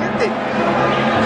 やって。